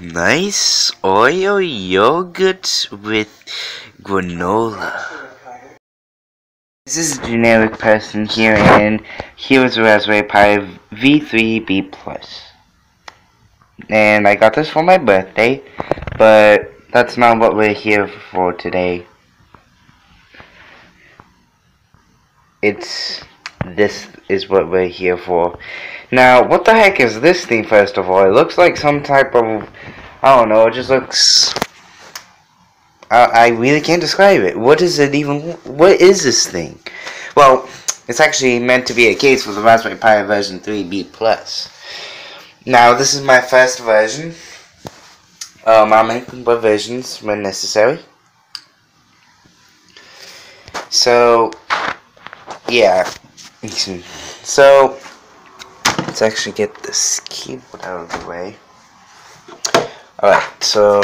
nice oil yogurt with granola. This is a generic person here, and here is a Raspberry Pi V3B+. And I got this for my birthday, but that's not what we're here for today. It's this is what we're here for. Now, what the heck is this thing, first of all? It looks like some type of, I don't know, it just looks, I, I really can't describe it. What is it even, what is this thing? Well, it's actually meant to be a case for the Raspberry Pi version 3B+. Plus. Now, this is my first version. Um, I'll make revisions when necessary. So, yeah. So, let's actually get this keyboard out of the way. Alright, so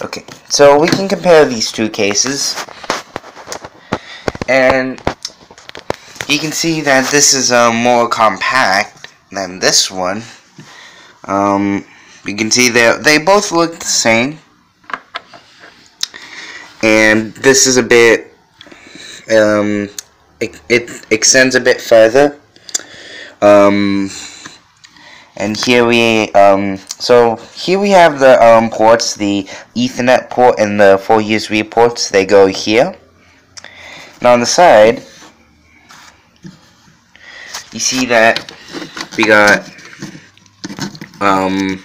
Okay, so we can compare these two cases. And you can see that this is uh, more compact than this one. Um, you can see that they both look the same and this is a bit um, it, it extends a bit further. Um, and here we um, so here we have the um, ports the ethernet port and the 4 USB ports. They go here. Now on the side you see that we got um,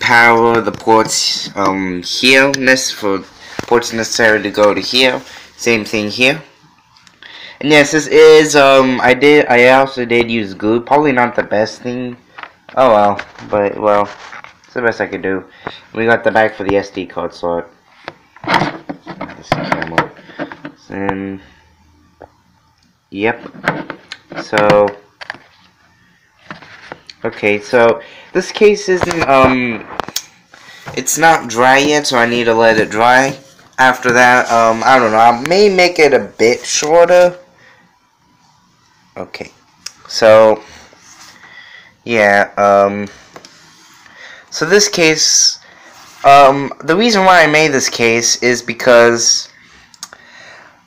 power the ports um, here this for ports necessary to go to here. Same thing here. And yes, this is, um, I did, I also did use glue. Probably not the best thing. Oh well, but, well, it's the best I could do. We got the back for the SD card slot. And, yep. So, okay, so, this case isn't, um, it's not dry yet, so I need to let it dry after that, um, I don't know, I may make it a bit shorter. Okay, so, yeah, um, so this case, um, the reason why I made this case is because,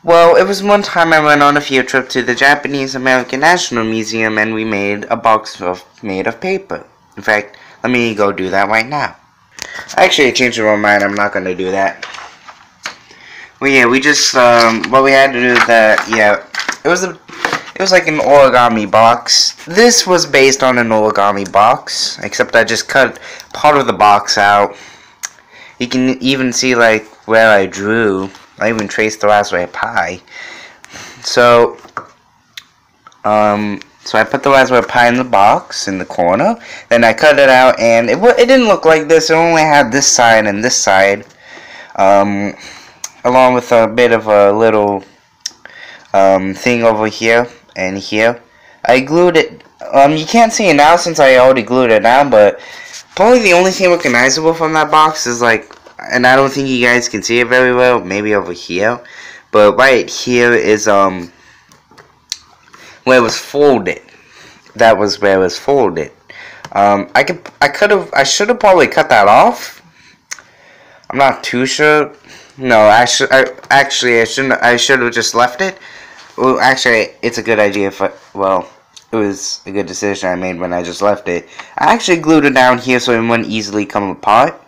well, it was one time I went on a field trip to the Japanese American National Museum and we made a box of, made of paper. In fact, let me go do that right now. Actually, I changed my mind, I'm not going to do that. Well, yeah, we just, um, what we had to do is that, yeah, it was a, it was like an origami box. This was based on an origami box, except I just cut part of the box out. You can even see, like, where I drew. I even traced the Raspberry Pi. So, um, so I put the Raspberry Pi in the box in the corner. Then I cut it out, and it it didn't look like this. It only had this side and this side. Um, along with a bit of a little um, thing over here and here. I glued it, um, you can't see it now since I already glued it down, but probably the only thing recognizable from that box is like, and I don't think you guys can see it very well, maybe over here, but right here is, um, where it was folded. That was where it was folded. Um, I could, I could have, I should have probably cut that off. I'm not too sure no, should. I, actually, I shouldn't. I should have just left it. Well, actually, it's a good idea. I, well, it was a good decision I made when I just left it. I actually glued it down here so it wouldn't easily come apart.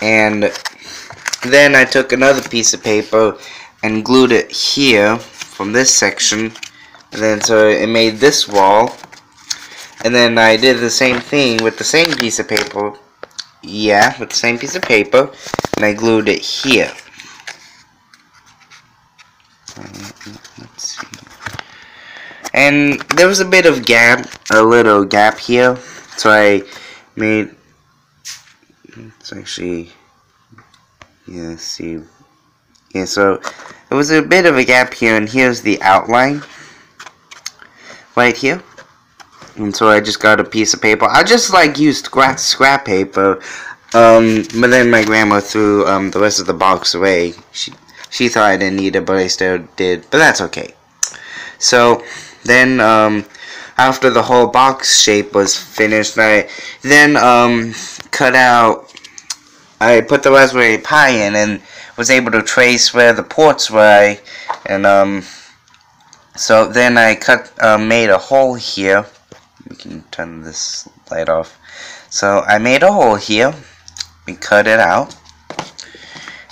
And then I took another piece of paper and glued it here from this section. And then so it made this wall. And then I did the same thing with the same piece of paper yeah, with the same piece of paper, and I glued it here. And there was a bit of gap, a little gap here, so I made, it's actually, yeah, see, yeah, so there was a bit of a gap here, and here's the outline, right here. And so I just got a piece of paper. I just like used scrap, scrap paper. Um, but then my grandma threw um, the rest of the box away. She She thought I didn't need it, but I still did. But that's okay. So then, um, after the whole box shape was finished, I then um, cut out. I put the Raspberry Pi in and was able to trace where the ports were. and um, so then I cut, uh, made a hole here. Can turn this light off. So I made a hole here. We cut it out.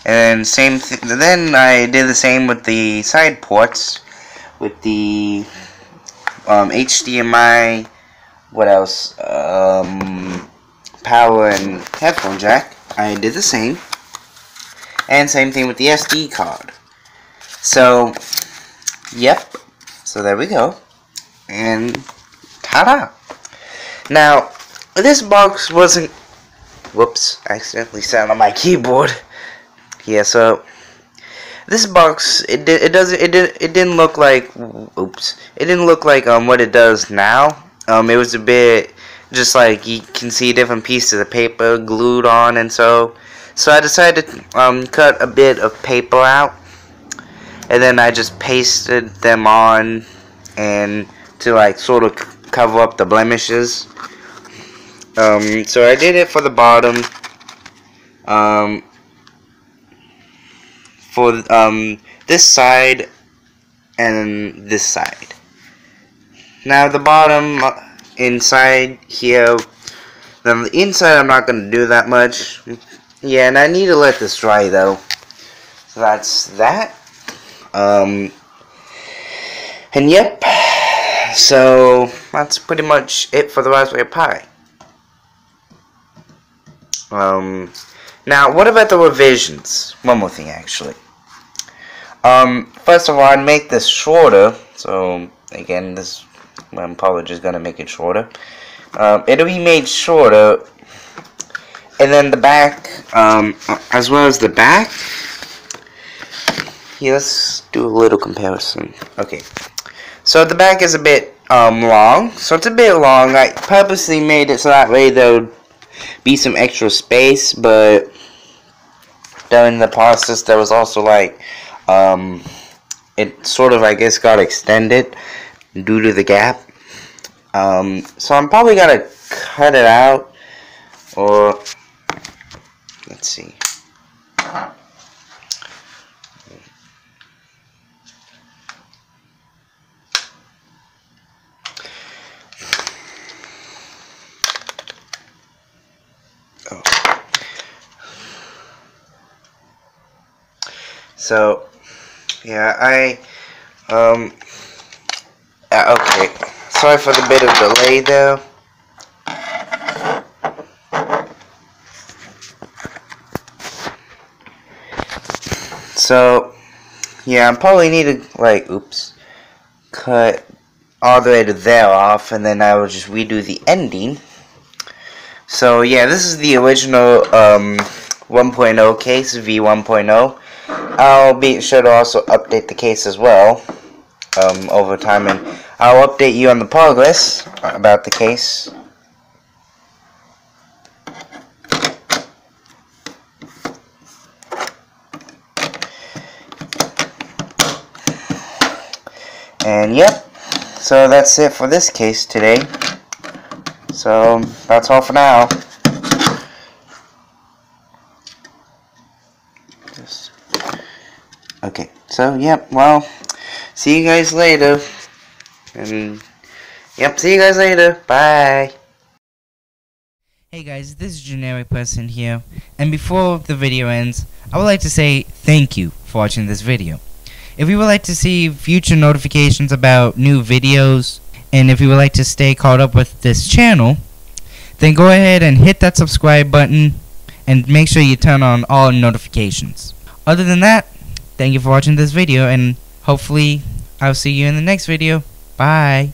And same th then I did the same with the side ports with the um, HDMI what else um, power and headphone jack I did the same and same thing with the SD card so yep so there we go and ta-da now this box wasn't whoops accidentally sat on my keyboard yeah, so this box it it doesn't it didn't it didn't look like oops it didn't look like um what it does now. Um, it was a bit just like you can see different pieces of paper glued on, and so so I decided to um cut a bit of paper out, and then I just pasted them on, and to like sort of cover up the blemishes. Um, so I did it for the bottom. Um, for um, this side and this side. Now the bottom uh, inside here, then the inside I'm not going to do that much. Yeah, and I need to let this dry though. So that's that. Um, and yep, so that's pretty much it for the Raspberry Pi. Um, now, what about the revisions? One more thing, actually. Um, first of all, I'd make this shorter. So, again, this I'm just going to make it shorter. Um, it'll be made shorter. And then the back, um, as well as the back. Yeah, let's do a little comparison. Okay. So the back is a bit um, long. So it's a bit long. I purposely made it so that way there would be some extra space, but during the process there was also like um, it sort of I guess got extended due to the gap. Um, so I'm probably gonna cut it out or let's see. So, yeah, I, um, uh, okay. Sorry for the bit of delay, though. So, yeah, I probably need to, like, oops, cut all the way to there off, and then I will just redo the ending. So, yeah, this is the original, um, 1.0 case, V1.0. I'll be sure to also update the case as well um, over time, and I'll update you on the progress about the case. And yep, so that's it for this case today. So that's all for now. Okay, so, yep, well, see you guys later. And, yep, see you guys later. Bye. Hey guys, this is Generic Person here, and before the video ends, I would like to say thank you for watching this video. If you would like to see future notifications about new videos, and if you would like to stay caught up with this channel, then go ahead and hit that subscribe button, and make sure you turn on all notifications. Other than that, Thank you for watching this video and hopefully I'll see you in the next video. Bye.